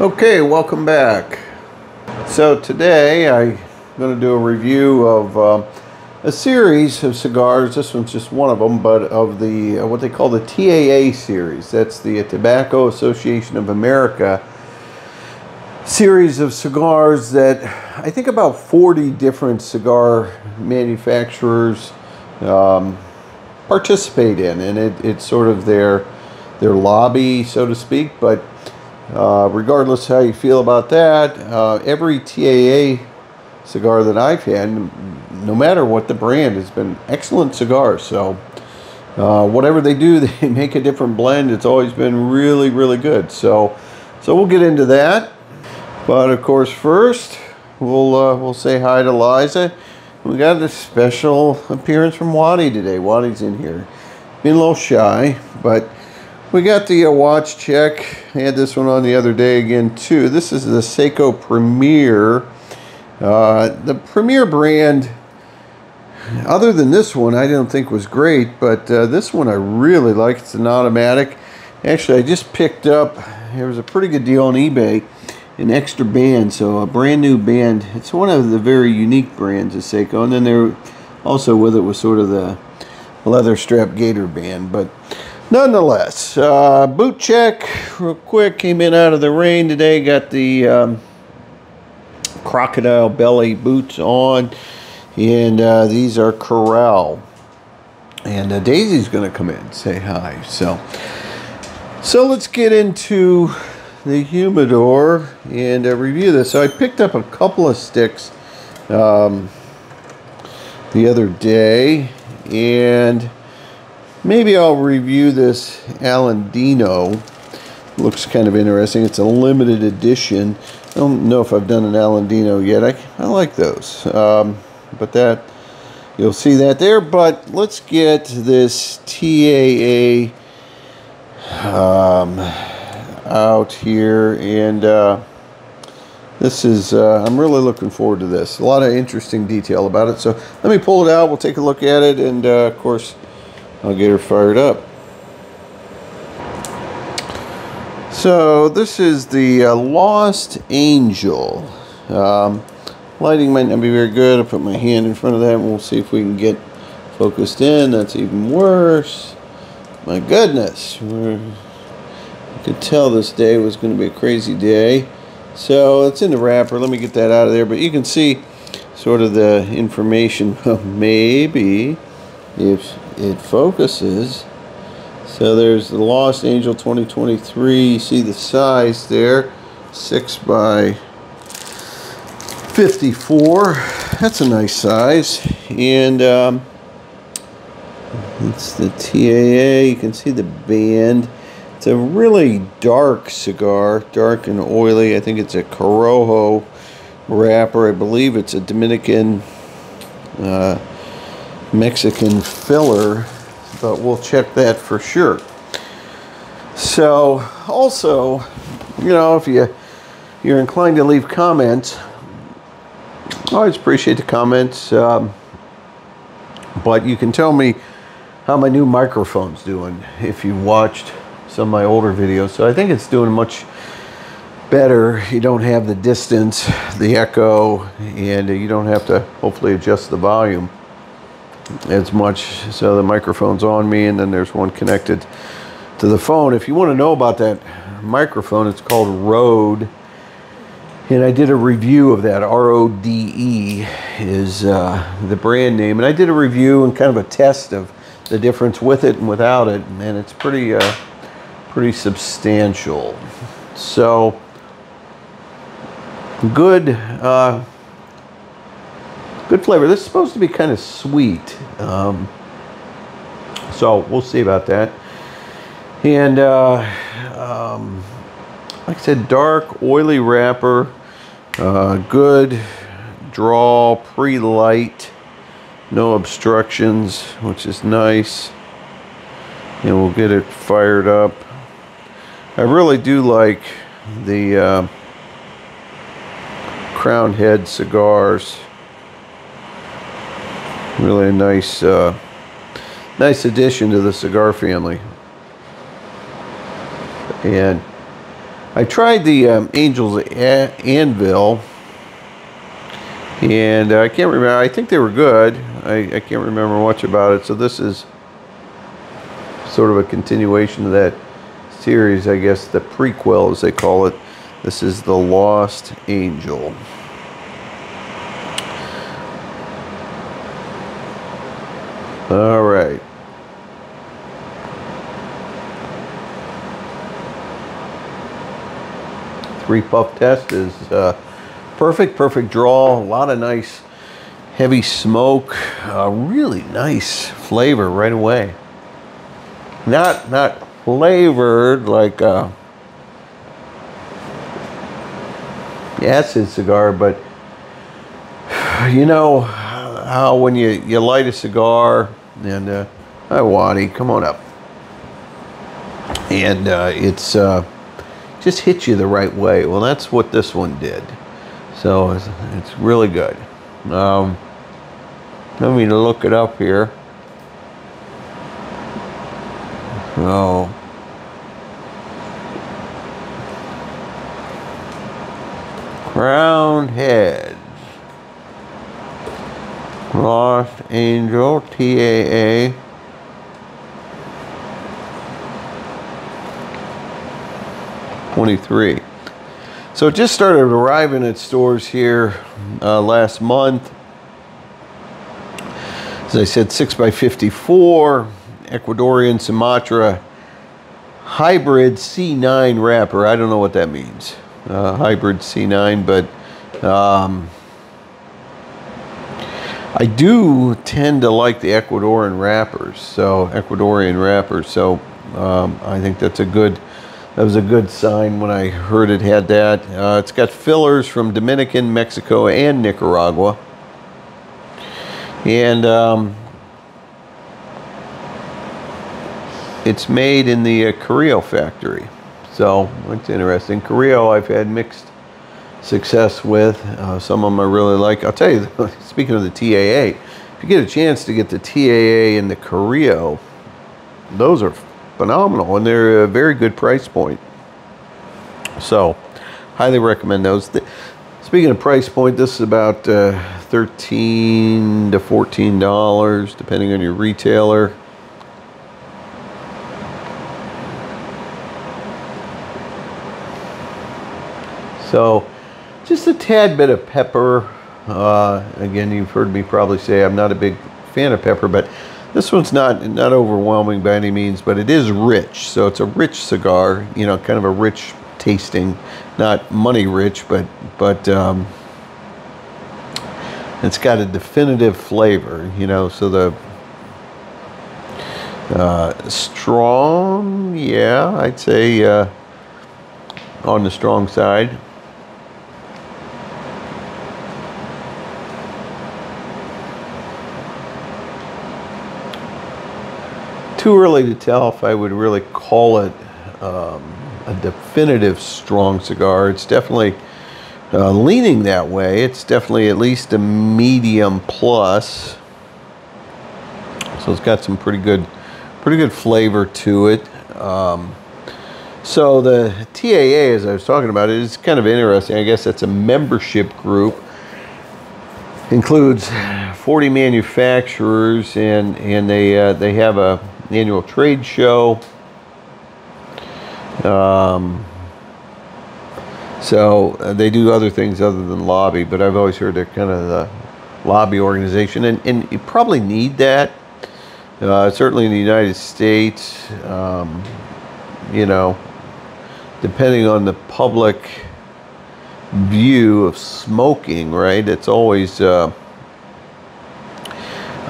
Okay, welcome back. So today I'm going to do a review of uh, a series of cigars. This one's just one of them, but of the uh, what they call the TAA series. That's the Tobacco Association of America series of cigars that I think about 40 different cigar manufacturers um, participate in, and it, it's sort of their their lobby, so to speak. But uh, regardless how you feel about that, uh, every TAA cigar that I've had, no matter what the brand, has been excellent cigars. So uh, whatever they do, they make a different blend. It's always been really, really good. So, so we'll get into that. But of course, first we'll uh, we'll say hi to Liza. We got a special appearance from Waddy today. Waddy's in here. Being a little shy, but we got the uh, watch check. I had this one on the other day again too. This is the Seiko Premier. Uh, the Premier brand, other than this one, I didn't think was great, but uh, this one I really like. It's an automatic. Actually, I just picked up, there was a pretty good deal on eBay, an extra band, so a brand new band. It's one of the very unique brands of Seiko, and then there also with it was sort of the leather strap gator band, but nonetheless, uh, boot check real quick. Came in out of the rain today. Got the um, crocodile belly boots on, and uh, these are Corral. And uh, Daisy's going to come in say hi. So, so let's get into the humidor and uh, review this. So I picked up a couple of sticks um, the other day, and maybe I'll review this Aladino. Looks kind of interesting. It's a limited edition. I don't know if I've done an Aladino yet. I, I like those. Um, but that, you'll see that there. But let's get this TAA um, out here. And uh, this is, uh, I'm really looking forward to this. A lot of interesting detail about it. So let me pull it out. We'll take a look at it. And uh, of course, I'll get her fired up. So this is the uh, Lost Angel. Um, lighting might not be very good. I'll put my hand in front of that and we'll see if we can get focused in. That's even worse. My goodness. We're, could tell this day was going to be a crazy day. So it's in the wrapper. Let me get that out of there. But you can see sort of the information. Maybe if it focuses. So there's the Lost Angel 2023. You see the size there, 6 by 54. That's a nice size. And um, it's the TAA. You can see the band. It's a really dark cigar, dark and oily. I think it's a Corojo wrapper. I believe it's a Dominican uh, Mexican filler, but we'll check that for sure. So, also, you know, if you you're inclined to leave comments, I always appreciate the comments. Um, but you can tell me how my new microphone's doing if you watched some of my older videos. So I think it's doing much better. You don't have the distance, the echo, and you don't have to hopefully adjust the volume as much. So the microphone's on me, and then there's one connected to the phone. If you want to know about that microphone, it's called Rode. And I did a review of that. R-O-D-E is uh, the brand name. And I did a review and kind of a test of the difference with it and without it. And it's pretty, uh, pretty substantial. So, good uh, good flavor. This is supposed to be kind of sweet. Um, so we'll see about that. And uh, um, like I said, dark, oily wrapper. Uh, good draw, pre-light. No obstructions, which is nice. And we'll get it fired up. I really do like the uh, crown head cigars really a nice uh, nice addition to the cigar family and I tried the um, Angels Anvil, and I can't remember. I think they were good. I, I can't remember much about it. So this is sort of a continuation of that series, I guess, the prequel, as they call it. This is The Lost Angel. All right. Three puff test is uh, perfect, perfect draw. A lot of nice heavy smoke. Uh, really nice flavor right away. Not not flavored like a acid cigar, but you know how when you, you light a cigar and uh, hi Waddy, come on up. And uh, it's uh, just hits you the right way. Well, that's what this one did. So it's, it's really good. Um, let me look it up here. Oh. Crowned Heads. Lost Angel, TAA. Twenty-three. So it just started arriving at stores here uh, last month. As I said, 6 by 54 Ecuadorian Sumatra hybrid C9 wrapper. I don't know what that means. Uh, hybrid C9, but um, I do tend to like the Ecuadorian wrappers. So Ecuadorian wrappers. So um, I think that's a good. That was a good sign when I heard it had that. Uh, it's got fillers from Dominican, Mexico, and Nicaragua. And um, it's made in the uh, Carrillo factory. So that's interesting. Carrillo I've had mixed success with. Uh, some of them I really like. I'll tell you, speaking of the TAA, if you get a chance to get the TAA and the Carrillo, those are phenomenal and they're a very good price point. So highly recommend those. Speaking of price point, this is about uh, 13 to $14 depending on your retailer. So just a tad bit of pepper. Uh, again, you've heard me probably say I'm not a big fan of pepper, but this one's not not overwhelming by any means, but it is rich. So it's a rich cigar, you know, kind of a rich tasting, not money rich, but but um, it's got a definitive flavor, you know. So the uh, strong, yeah, I'd say uh, on the strong side. Too early to tell if I would really call it um, a definitive strong cigar. It's definitely uh, leaning that way. It's definitely at least a medium plus. So it's got some pretty good, pretty good flavor to it. Um, so the TAA, as I was talking about, is kind of interesting. I guess that's a membership group. Includes 40 manufacturers, and and they uh, they have a annual trade show. Um, so uh, they do other things other than lobby, but I've always heard they're kind of the lobby organization, and, and you probably need that. Uh, certainly in the United States, um, you know, depending on the public view of smoking, right? It's always uh,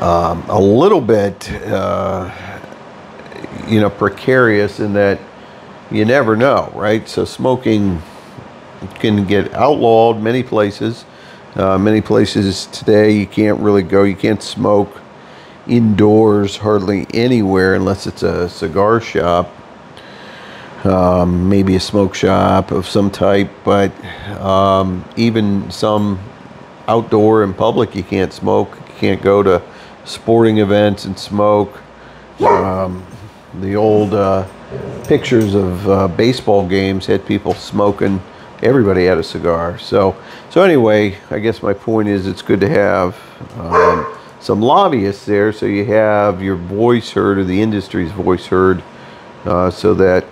um, a little bit. Uh, you know, precarious in that you never know, right? So smoking can get outlawed many places. Uh, many places today you can't really go. You can't smoke indoors hardly anywhere unless it's a cigar shop. Um, maybe a smoke shop of some type, but um, even some outdoor and public you can't smoke. You can't go to sporting events and smoke. Um, the old uh, pictures of uh, baseball games had people smoking. Everybody had a cigar. So, so anyway, I guess my point is it's good to have um, some lobbyists there, so you have your voice heard or the industry's voice heard, uh, so that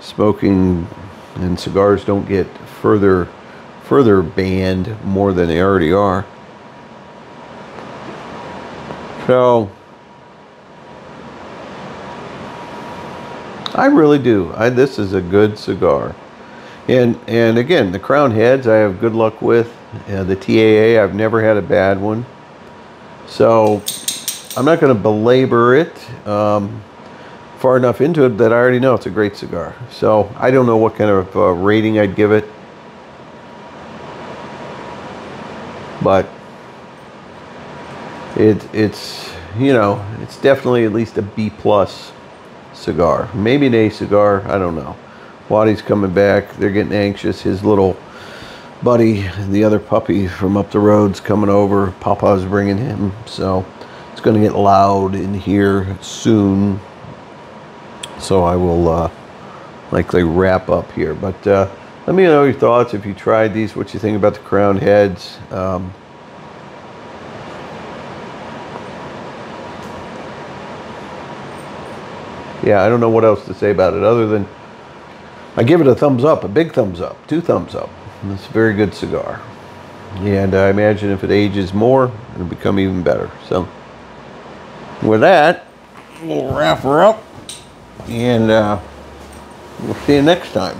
smoking and cigars don't get further further banned more than they already are. So I really do. I, this is a good cigar. And and again, the Crowned Heads I have good luck with. Uh, the TAA I've never had a bad one. So I'm not going to belabor it um, far enough into it that I already know it's a great cigar. So I don't know what kind of uh, rating I'd give it. But it, it's, you know, it's definitely at least a B plus cigar. Maybe an A cigar, I don't know. Waddy's coming back. They're getting anxious. His little buddy, the other puppy from up the road's coming over. Papa's bringing him. So it's going to get loud in here soon. So I will uh, likely wrap up here. But uh, let me know your thoughts if you tried these, what you think about the Crowned Heads. Um, yeah, I don't know what else to say about it other than I give it a thumbs up, a big thumbs up, two thumbs up. It's a very good cigar. And I imagine if it ages more, it'll become even better. So with that, we'll wrap her up and uh, we'll see you next time.